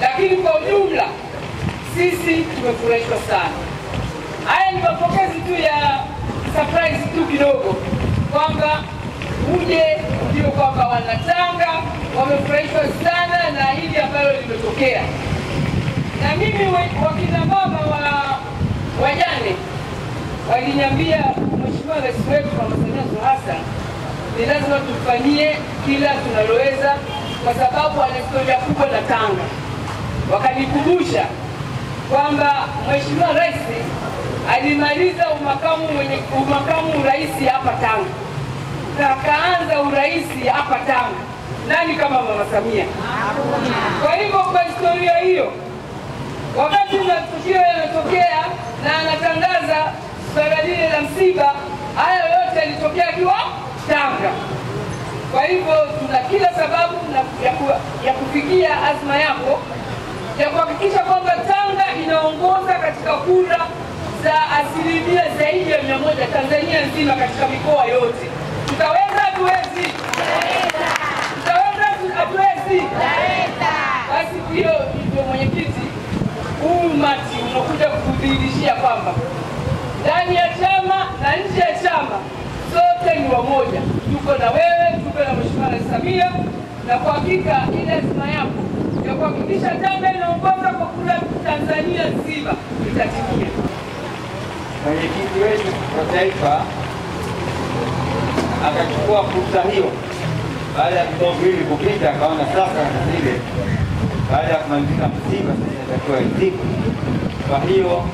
lakini kwa ujumla sisi tumefurahishwa sana. Haya ni mapokezi tu ya surprise tu kidogo, kwamba uje ndio kwamba Wanatanga wamefurahishwa sana na hili ambalo limetokea, na mimi wakina mama wa wajane waliniambia Mheshimiwa Rais wetu Mama Samia Suluhu Hassan ni lazima tufanyie kila tunaloweza, kwa sababu ana historia kubwa na Tanga. Wakanikumbusha kwamba Mheshimiwa Rais alimaliza umakamu mwenye umakamu urais hapa Tanga na akaanza urais hapa Tanga. Nani kama Mama Samia? Kwa hivyo kwa historia hiyo wakati matukio yanatokea na anatangaza swala lile la msiba, haya yote yalitokea akiwa Tanga. Kwa hivyo tuna kila sababu na- ya, ku, ya kufikia azma yako ya kuhakikisha kwamba Tanga inaongoza katika kura za asilimia zaidi ya mia moja Tanzania nzima katika mikoa yote. Tutaweza? Hatuwezi? Tutaweza? Hatuwezi? Basi hiyo ndio mwenyekiti, huu umati unakuja kudhihirishia kwamba ndani ya chama na nje ya chama sote ni wamoja. Tuko na wewe, tuko na Mheshimiwa Rais Samia, na kwa hakika ile azima yako ya kuhakikisha Tanga inaongoza kwa kura Tanzania nzima itatimia. mwenyekiti wetu wa taifa akachukua fursa hiyo baada ya vikao viwili kupita, akaona sasa zile baada ya kumalizika msiba sasa izikwe. Kwa hiyo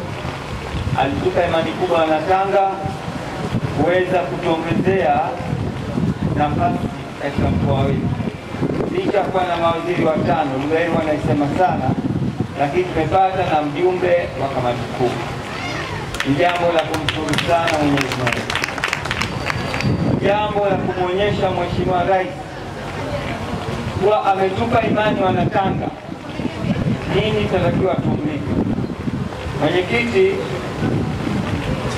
alitupa imani kubwa Wanatanga kuweza kutuongezea nafasi katika mkoa wetu, licha na mawaziri watano, lugha yenu wanaisema sana, lakini tumepata na mjumbe wa kamati kuu. Ni jambo la kumshukuru sana Mwenyezi Mungu, jambo la kumwonyesha Mheshimiwa Rais kuwa ametupa imani Wanatanga, nini tunatakiwa tumlike. Mwenyekiti,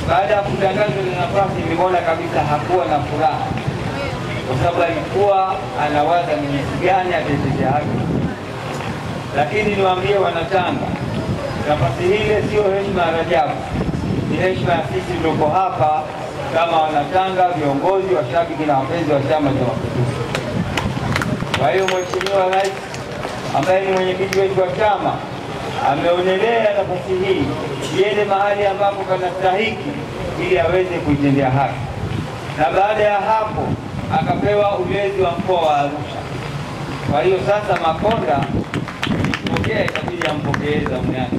baada ya kutangazwa na nafasi, nimeona kabisa hakuwa na furaha, kwa sababu alikuwa anawaza ni jinsi gani ataitetea haki, lakini niwaambie Wanatanga, nafasi hile sio heshima ya Rajabu, ni heshima ya sisi tuko hapa kama Wanatanga, viongozi, washabiki na wapenzi wa Chama cha Mapinduzi. Kwa hiyo Mheshimiwa Rais ambaye ni mwenyekiti wetu wa chama ameonelea nafasi hii iende mahali ambapo panastahiki ili aweze kuitendea haki, na baada ya hapo akapewa ulezi wa mkoa wa Arusha. Kwa hiyo sasa Makonda ikipokea itabidi ampokee zamu yake.